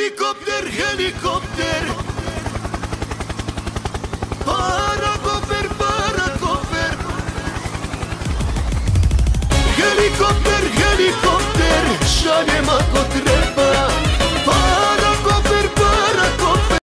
Helikopter, helikopter. Para cofer, para cofer. Helikopter, helikopter.